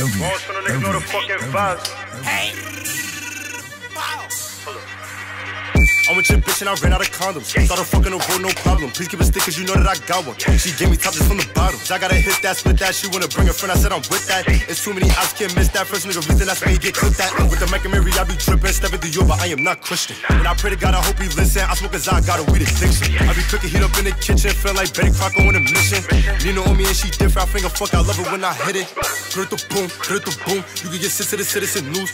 Every, Most of the niggas know the fucking vibes. Hey. I'm with your bitch and I ran out of condoms. Started fucking the road, no problem. Please give a stick cause you know that I got one. She gave me top just from the bottom. I gotta hit that, split that. She wanna bring a friend. I said I'm with that. It's too many eyes, can't miss that. First nigga reason that's why you get clipped at. With the Mac and Mary, But I am not Christian. And I pray to God, I hope he listen. I smoke a I got a weed addiction. I be cooking heat up in the kitchen, feel like Betty Crocker on a mission. Nina on me and she different. I finger fuck, I love it when I hit it. Hit the boom, hit the boom. You can get sent to the citizen news.